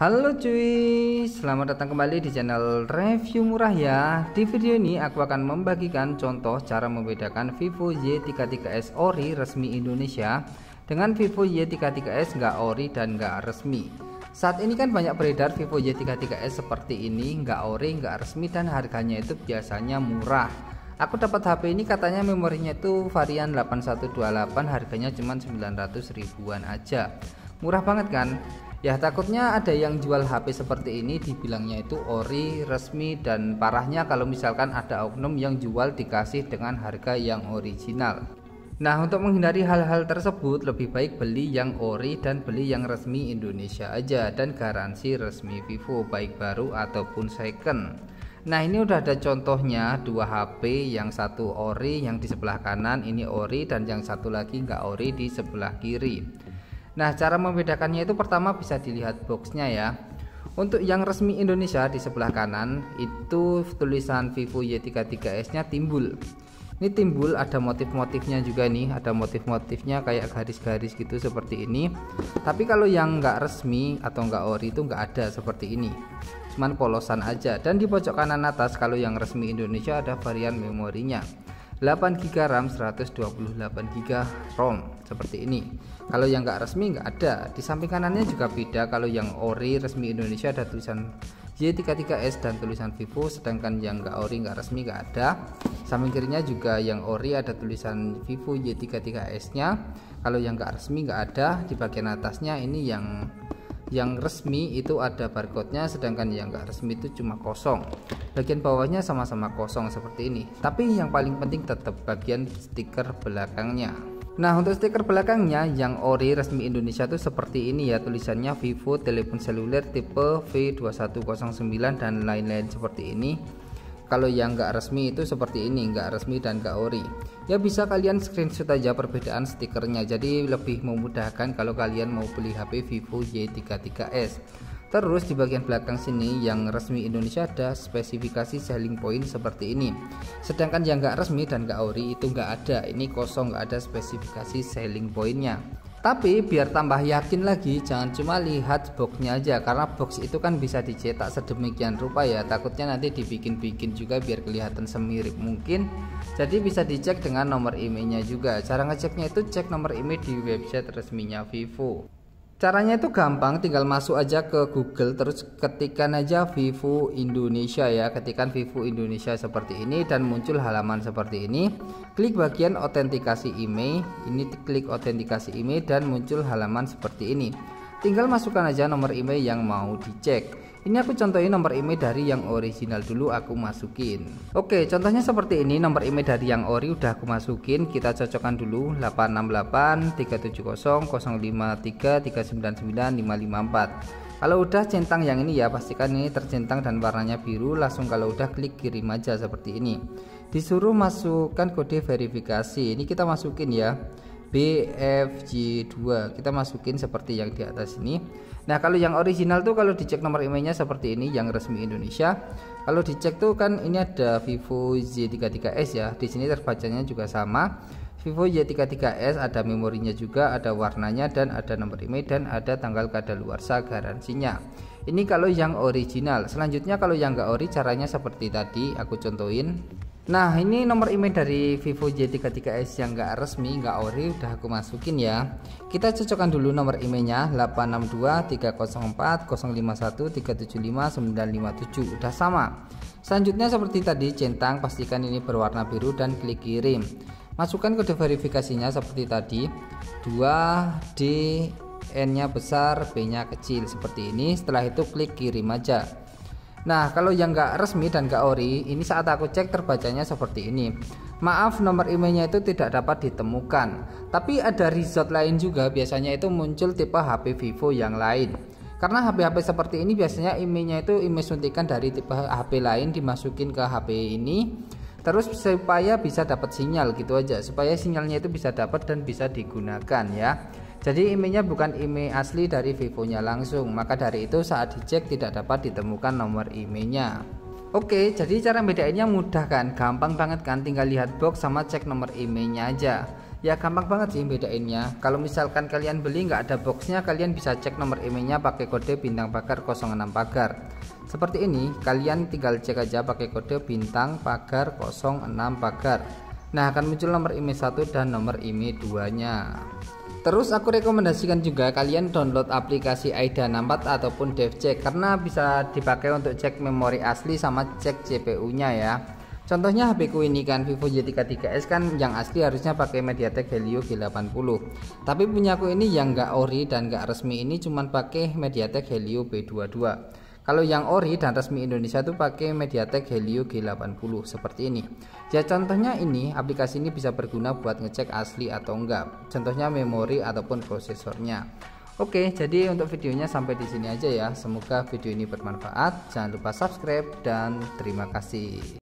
Halo cuy, selamat datang kembali di channel review murah ya. Di video ini aku akan membagikan contoh cara membedakan Vivo Y33s ori resmi Indonesia Dengan Vivo Y33s nggak ori dan nggak resmi. Saat ini kan banyak beredar Vivo Y33s seperti ini nggak ori, nggak resmi dan harganya itu biasanya murah. Aku dapat HP ini katanya memorinya itu varian 8128 harganya cuma 900 ribuan aja. Murah banget kan? Ya takutnya ada yang jual HP seperti ini dibilangnya itu ori resmi dan parahnya kalau misalkan ada oknum yang jual dikasih dengan harga yang original. Nah untuk menghindari hal-hal tersebut lebih baik beli yang ori dan beli yang resmi Indonesia aja dan garansi resmi Vivo baik baru ataupun second. Nah ini udah ada contohnya dua HP yang satu ori yang di sebelah kanan ini ori dan yang satu lagi nggak ori di sebelah kiri. Nah, cara membedakannya itu pertama bisa dilihat boxnya ya. Untuk yang resmi Indonesia di sebelah kanan itu tulisan Vivo Y33s-nya timbul. Ini timbul ada motif-motifnya juga nih, ada motif-motifnya kayak garis-garis gitu seperti ini. Tapi kalau yang nggak resmi atau nggak ori itu nggak ada seperti ini. Cuman polosan aja. Dan di pojok kanan atas kalau yang resmi Indonesia ada varian memorinya. 8 GB RAM 128 GB ROM seperti ini. Kalau yang enggak resmi enggak ada. Di samping kanannya juga beda. Kalau yang ori resmi Indonesia ada tulisan Y33s dan tulisan Vivo sedangkan yang enggak ori enggak resmi enggak ada. Samping kirinya juga yang ori ada tulisan Vivo Y33s nya kalau yang enggak resmi enggak ada. Di bagian atasnya ini yang yang resmi itu ada barcode-nya sedangkan yang enggak resmi itu cuma kosong. Bagian bawahnya sama-sama kosong seperti ini. Tapi yang paling penting tetap bagian stiker belakangnya. Nah untuk stiker belakangnya yang ori resmi Indonesia itu seperti ini ya tulisannya Vivo telepon seluler tipe V2109 dan lain-lain seperti ini. Kalau yang nggak resmi itu seperti ini nggak resmi dan nggak ori ya bisa kalian screenshot aja perbedaan stikernya jadi lebih memudahkan kalau kalian mau beli HP Vivo Y33s Terus di bagian belakang sini yang resmi Indonesia ada spesifikasi selling point seperti ini. Sedangkan yang nggak resmi dan nggak ori itu nggak ada. Ini kosong nggak ada spesifikasi selling pointnya. Tapi biar tambah yakin lagi jangan cuma lihat boxnya aja. Karena box itu kan bisa dicetak sedemikian rupa ya. Takutnya nanti dibikin-bikin juga biar kelihatan semirip mungkin. Jadi bisa dicek dengan nomor emailnya juga. Cara ngeceknya itu cek nomor email di website resminya Vivo Caranya itu gampang, tinggal masuk aja ke Google terus ketikkan aja Vivo Indonesia ya, ketikkan Vivo Indonesia seperti ini dan muncul halaman seperti ini. Klik bagian autentikasi email, ini klik autentikasi email dan muncul halaman seperti ini. Tinggal masukkan aja nomor email yang mau dicek. Ini aku contohin nomor email dari yang original dulu aku masukin. Oke, contohnya seperti ini nomor email dari yang ori udah aku masukin. Kita cocokkan dulu 868 370 053 399 554. Kalau udah centang yang ini ya pastikan ini tercentang dan warnanya biru langsung kalau udah klik kirim aja seperti ini. Disuruh masukkan kode verifikasi. Ini kita masukin ya. BFJ2 kita masukin seperti yang di atas ini. Nah kalau yang original tuh kalau dicek nomor emailnya seperti ini yang resmi Indonesia. Kalau dicek tuh kan ini ada Vivo Z33s ya. Di sini terbacanya juga sama. Vivo Y33s ada memorinya juga ada warnanya dan ada nomor email dan ada tanggal kadaluarsa garansinya. Ini kalau yang original. Selanjutnya kalau yang enggak ori caranya seperti tadi. Aku contohin Nah ini nomor email dari Vivo Y33s yang nggak resmi nggak ori udah aku masukin ya. Kita cocokkan dulu nomor emailnya 862 304 051 375 957 udah sama. Selanjutnya seperti tadi centang pastikan ini berwarna biru dan klik kirim. Masukkan kode verifikasinya seperti tadi. 2D N nya besar B nya kecil. Seperti ini. Setelah itu klik kirim aja Nah kalau yang nggak resmi dan nggak ori ini saat aku cek terbacanya seperti ini. Maaf nomor emailnya itu tidak dapat ditemukan. Tapi ada result lain juga biasanya itu muncul tipe HP Vivo yang lain. Karena HP-HP seperti ini biasanya emailnya itu email suntikan dari tipe HP lain dimasukin ke HP ini Terus supaya bisa dapat sinyal gitu aja. Supaya sinyalnya itu bisa dapat dan bisa digunakan ya jadi emailnya bukan email asli dari Vivo-nya langsung, maka dari itu saat dicek tidak dapat ditemukan nomor emailnya. Oke, jadi cara bedainnya mudah kan? Gampang banget kan? Tinggal lihat box sama cek nomor emailnya aja. ya gampang banget sih bedainnya kalau misalkan kalian beli nggak ada boxnya kalian bisa cek nomor emailnya pakai kode bintang pagar 06 pagar seperti ini kalian tinggal cek aja pakai kode bintang pagar 06 pagar nah akan muncul nomor email 1 dan nomor email 2 nya Terus aku rekomendasikan juga kalian download aplikasi AIDA 64 ataupun DevCheck karena bisa dipakai untuk cek memori asli sama cek CPU-nya ya. Contohnya HP ku ini kan Vivo Y33s kan yang asli harusnya pakai MediaTek Helio G80. Tapi punya aku ini yang enggak ori dan enggak resmi ini cuman pakai MediaTek Helio B22. Kalau yang ori dan resmi Indonesia tuh pakai MediaTek Helio G80 seperti ini. Ya contohnya ini aplikasi ini bisa berguna buat ngecek asli atau enggak. Contohnya memori ataupun prosesornya. Oke, jadi untuk videonya sampai di sini aja ya. Semoga video ini bermanfaat. Jangan lupa subscribe dan terima kasih.